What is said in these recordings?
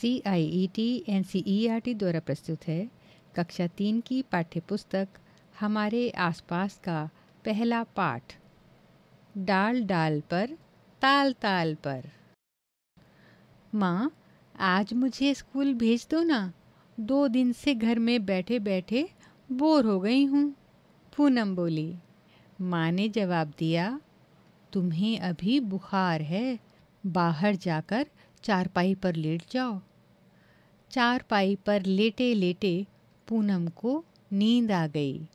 C I E T N C E R T द्वारा प्रस्तुत है। कक्षा तीन की पाठ्यपुस्तक, हमारे आसपास का पहला पाठ। डाल डाल पर, ताल ताल पर। माँ, आज मुझे स्कूल भेज दो ना। दो दिन से घर में बैठे बैठे बोर हो गई हूँ। पूनम बोली, माँ ने जवाब दिया, तुम्हें अभी बुखार है। बाहर जाकर चारपाई पर लेट जाओ। चारपाई पर लेटे लेटे पूनम को नींद आ गई।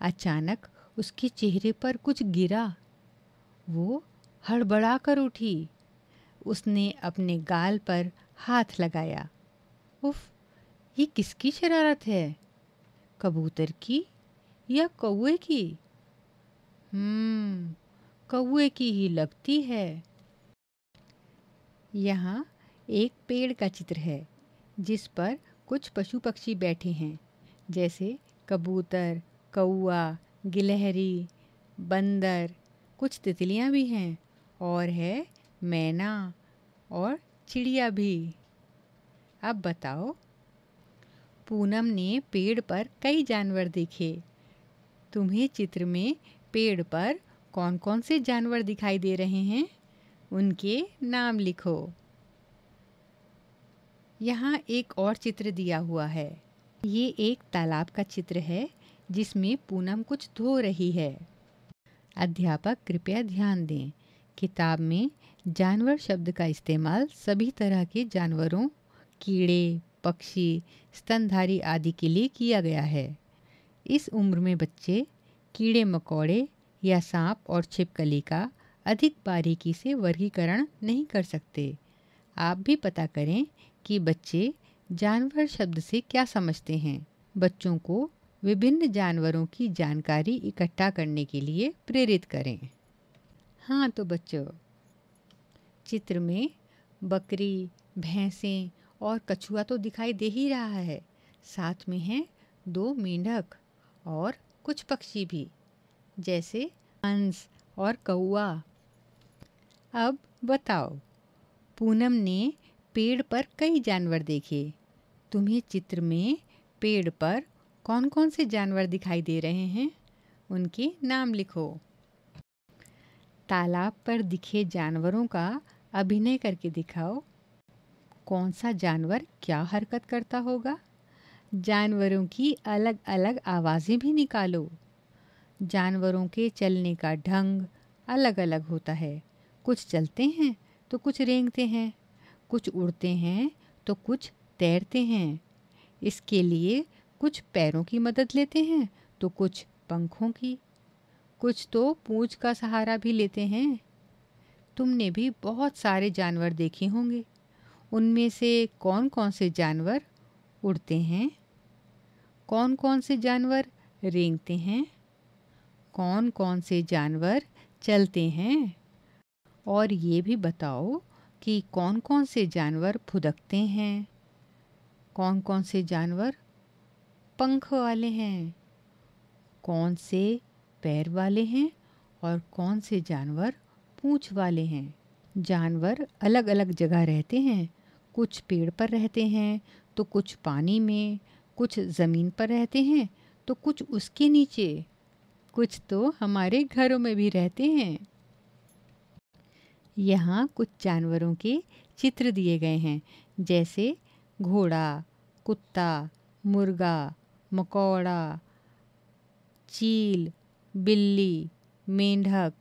अचानक उसके चेहरे पर कुछ गिरा। वो हड़बड़ा कर उठी। उसने अपने गाल पर हाथ लगाया। उफ, ये किसकी शरारत है? कबूतर की या कौए की? हम्म कौए की ही लगती है। यहाँ एक पेड़ का चित्र है। जिस पर कुछ पशु पक्षी बैठे हैं, जैसे कबूतर कौआ गिलहरी, बंदर, कुछ तितलियाँ भी हैं और है मैना और चिड़िया भी। अब बताओ, पूनम ने पेड़ पर कई जानवर देखे। तुम्हें चित्र में पेड़ पर कौन कौन से जानवर दिखाई दे रहे हैं? उनके नाम लिखो। यहाँ एक और चित्र दिया हुआ है। ये एक तालाब का चित्र है, जिसमें पूनम कुछ धो रही है। अध्यापक, कृपया ध्यान दें। किताब में जानवर शब्द का इस्तेमाल सभी तरह के जानवरों, कीड़े, पक्षी, स्तनधारी आदि के लिए किया गया है। इस उम्र में बच्चे कीड़े मकोड़े या सांप और छिपकली का अधिक बारीकी से वर्गीकरण नहीं कर सकते। आप भी पता करें कि बच्चे जानवर शब्द से क्या समझते हैं। बच्चों को विभिन्न जानवरों की जानकारी इकट्ठा करने के लिए प्रेरित करें। हाँ तो बच्चों, चित्र में बकरी, भैंसें और कछुआ तो दिखाई दे ही रहा है। साथ में हैं दो मेंढक और कुछ पक्षी भी, जैसे हंस और कौआ अब बताओ पूनम ने पेड़ पर कई जानवर देखे। तुम्हें चित्र में पेड़ पर कौन कौन से जानवर दिखाई दे रहे हैं? उनके नाम लिखो। तालाब पर दिखे जानवरों का अभिनय करके दिखाओ। कौन सा जानवर क्या हरकत करता होगा? जानवरों की अलग अलग आवाज़ें भी निकालो। जानवरों के चलने का ढंग अलग अलग होता है। कुछ चलते हैं तो कुछ रेंगते हैं, कुछ उड़ते हैं तो कुछ तैरते हैं। इसके लिए कुछ पैरों की मदद लेते हैं तो कुछ पंखों की। कुछ तो पूंछ का सहारा भी लेते हैं। तुमने भी बहुत सारे जानवर देखे होंगे। उनमें से कौन कौन से जानवर उड़ते हैं? कौन कौन से जानवर रेंगते हैं? कौन कौन से जानवर चलते हैं? और ये भी बताओ कि कौन कौन से जानवर फुदकते हैं? कौन कौन से जानवर पंख वाले हैं? कौन से पैर वाले हैं और कौन से जानवर पूंछ वाले हैं? जानवर अलग अलग जगह रहते हैं। कुछ पेड़ पर रहते हैं तो कुछ पानी में, कुछ ज़मीन पर रहते हैं तो कुछ उसके नीचे। कुछ तो हमारे घरों में भी रहते हैं। यहाँ कुछ जानवरों के चित्र दिए गए हैं, जैसे घोड़ा, कुत्ता, मुर्गा, मकौड़ा, चील, बिल्ली, मेंढक,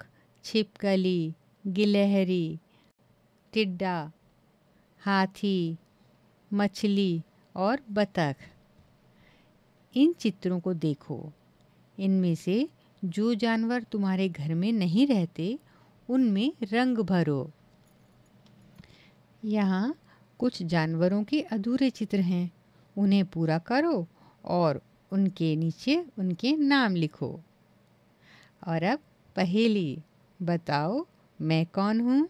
छिपकली, गिलहरी, टिड्डा, हाथी, मछली और बतख। इन चित्रों को देखो। इनमें से जो जानवर तुम्हारे घर में नहीं रहते उनमें रंग भरो। यहाँ कुछ जानवरों के अधूरे चित्र हैं। उन्हें पूरा करो और उनके नीचे उनके नाम लिखो। और अब पहेली, बताओ मैं कौन हूँ?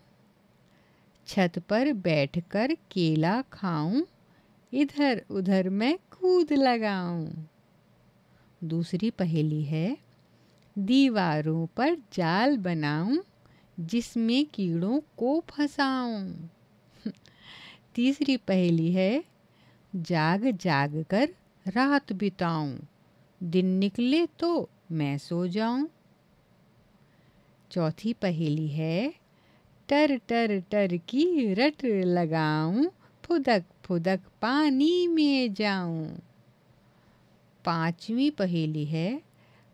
छत पर बैठकर केला खाऊं, इधर उधर मैं कूद लगाऊँ। दूसरी पहेली है, दीवारों पर जाल बनाऊँ जिसमें कीड़ों को फंसाऊं। तीसरी पहेली है, जाग जाग कर रात बिताऊं। दिन निकले तो मैं सो जाऊँ। चौथी पहेली है, टर टर टर की रट लगाऊँ, फुदक फुदक पानी में जाऊँ। पांचवी पहेली है,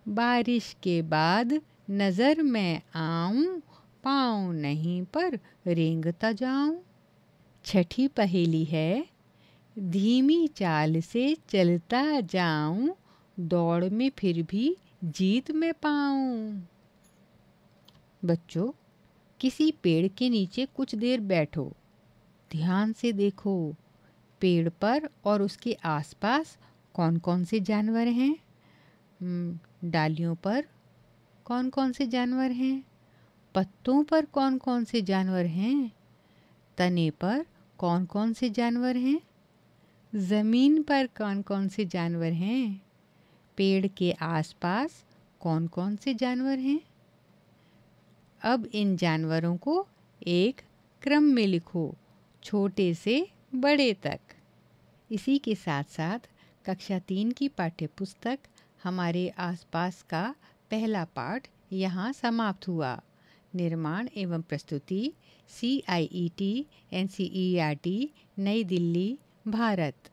बारिश के बाद नज़र में आऊँ पाऊँ नहीं पर रेंगता जाऊँ। छठी पहेली है, धीमी चाल से चलता जाऊँ, दौड़ में फिर भी जीत में पाऊँ। बच्चों, किसी पेड़ के नीचे कुछ देर बैठो, ध्यान से देखो, पेड़ पर और उसके आसपास कौन कौन से जानवर हैं? डालियों पर कौन कौन से जानवर हैं? पत्तों पर कौन कौन से जानवर हैं? तने पर कौन कौन से जानवर हैं? ज़मीन पर कौन कौन से जानवर हैं? पेड़ के आसपास कौन कौन से जानवर हैं? अब इन जानवरों को एक क्रम में लिखो, छोटे से बड़े तक। इसी के साथ साथ कक्षा तीन की पाठ्य पुस्तक हमारे आसपास का पहला पाठ यहाँ समाप्त हुआ। निर्माण एवं प्रस्तुति C I E T N C E R T New Delhi, Bharat.